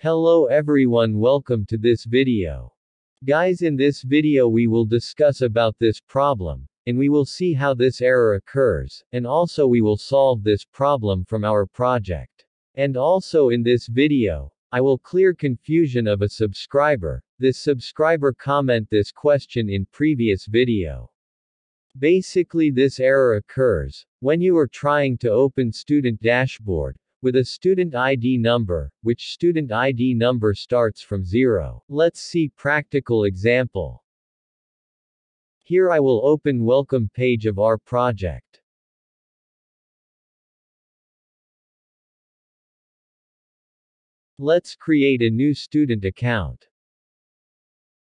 Hello everyone welcome to this video. Guys in this video we will discuss about this problem, and we will see how this error occurs, and also we will solve this problem from our project. And also in this video, I will clear confusion of a subscriber, this subscriber comment this question in previous video. Basically this error occurs, when you are trying to open student dashboard, with a student ID number, which student ID number starts from 0. Let's see practical example. Here I will open welcome page of our project. Let's create a new student account.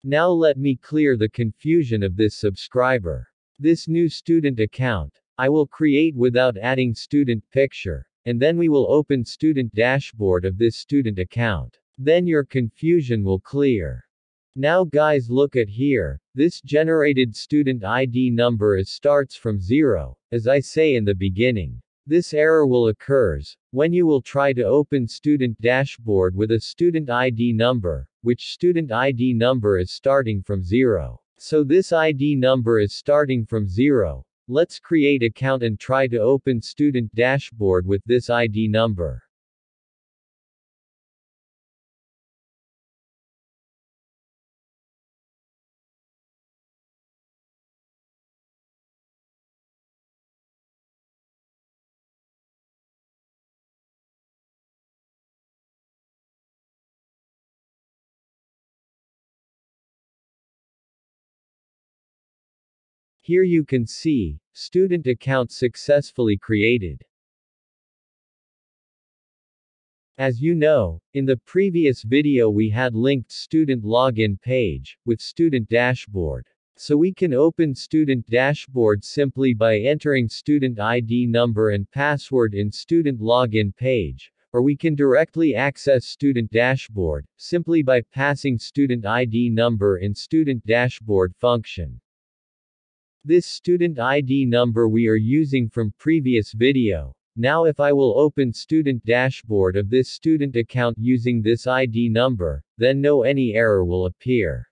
Now let me clear the confusion of this subscriber. This new student account, I will create without adding student picture, and then we will open student dashboard of this student account. Then your confusion will clear. Now guys look at here, this generated student ID number is starts from 0, as I say in the beginning. This error will occurs, when you will try to open student dashboard with a student ID number, which student ID number is starting from 0. So this ID number is starting from 0, Let's create account and try to open student dashboard with this ID number. Here you can see, student account successfully created. As you know, in the previous video we had linked student login page, with student dashboard. So we can open student dashboard simply by entering student ID number and password in student login page, or we can directly access student dashboard, simply by passing student ID number in student dashboard function. This student ID number we are using from previous video. Now if I will open student dashboard of this student account using this ID number, then no any error will appear.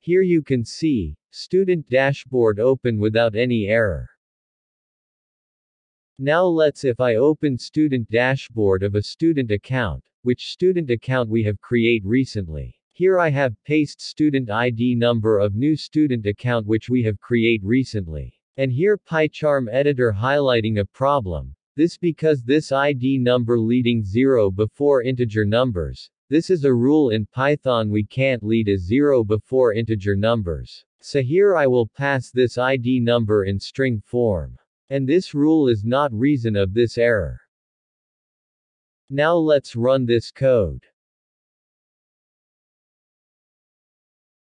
Here you can see, student dashboard open without any error. Now let's if I open student dashboard of a student account, which student account we have create recently. Here I have paste student ID number of new student account which we have create recently. And here PyCharm editor highlighting a problem. This because this ID number leading 0 before integer numbers. This is a rule in Python we can't lead a 0 before integer numbers. So here I will pass this ID number in string form. And this rule is not reason of this error. Now let's run this code.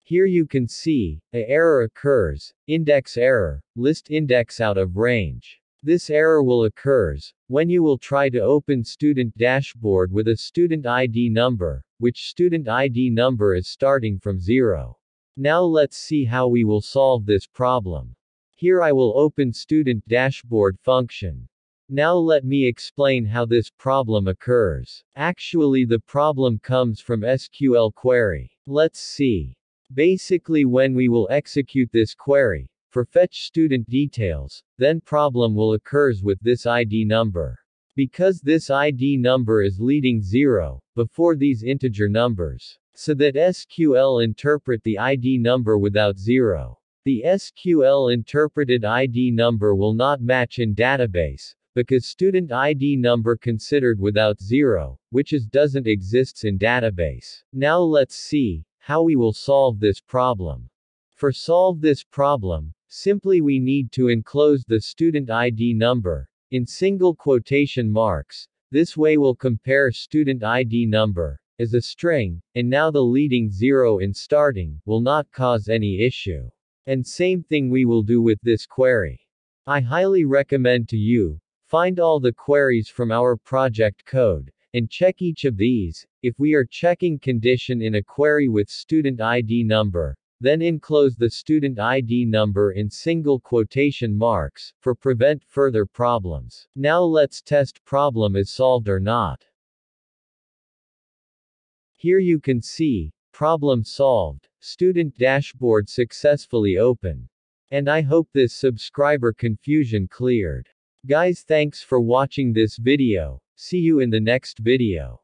Here you can see, a error occurs, index error, list index out of range. This error will occurs, when you will try to open student dashboard with a student ID number, which student ID number is starting from 0. Now let's see how we will solve this problem. Here I will open student dashboard function. Now let me explain how this problem occurs. Actually the problem comes from SQL query. Let's see. Basically when we will execute this query, for fetch student details, then problem will occurs with this ID number. Because this ID number is leading 0, before these integer numbers. So that SQL interpret the ID number without 0. The SQL interpreted ID number will not match in database, because student ID number considered without 0, which is doesn't exists in database. Now let's see, how we will solve this problem. For solve this problem, simply we need to enclose the student ID number, in single quotation marks, this way we'll compare student ID number, as a string, and now the leading 0 in starting, will not cause any issue. And same thing we will do with this query. I highly recommend to you, Find all the queries from our project code, and check each of these. If we are checking condition in a query with student ID number, Then enclose the student ID number in single quotation marks, for prevent further problems. Now let's test problem is solved or not. Here you can see, problem solved, student dashboard successfully open. And I hope this subscriber confusion cleared. Guys thanks for watching this video, see you in the next video.